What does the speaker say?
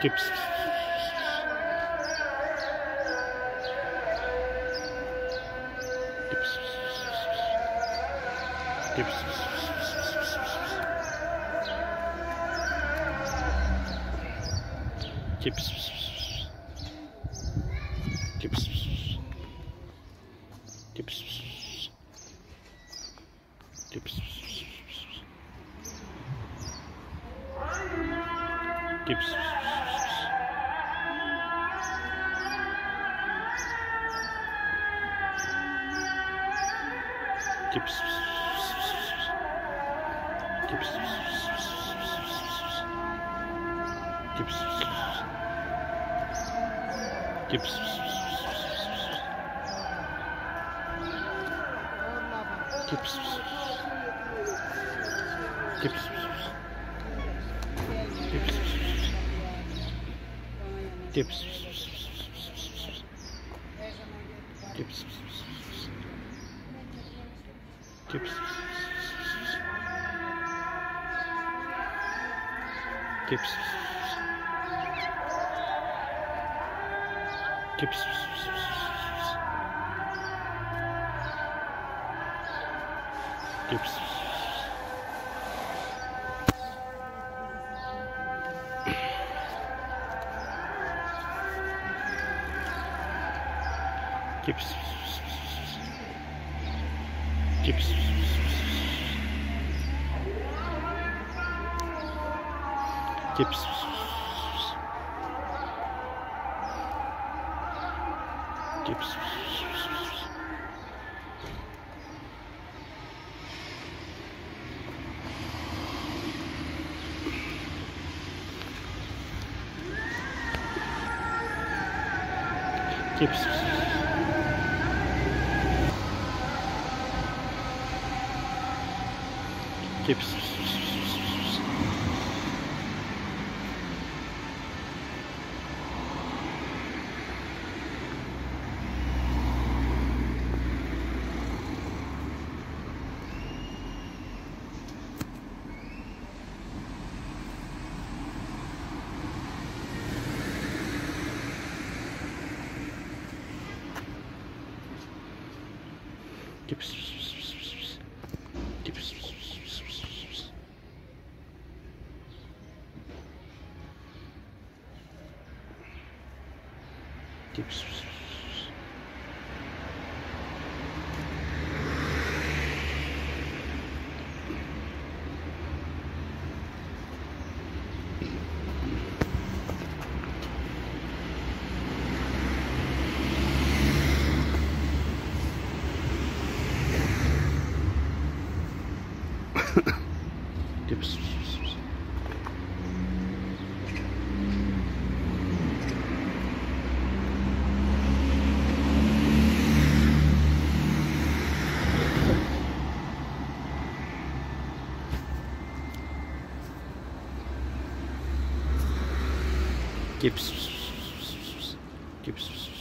Gips. Gips. Gips. Gips. Gips. Gips. Gips. Gips. keeps keeps keeps keeps keeps keeps Tips. Tips. Tips. Keep, keep, keep, keep. Keeps Типс. Типс. Типс. Типс. Такие... Keep tips. aqui. Aqui.